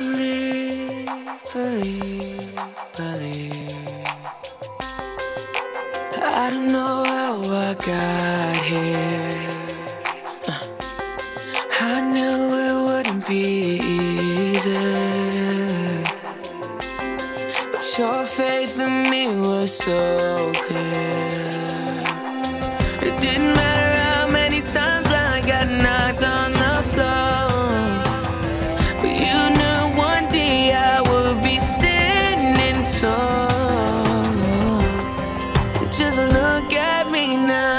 Believe, believe, believe. I don't know how I got here. Uh, I knew it wouldn't be easy. But your faith in me was so clear. It didn't matter look at me now.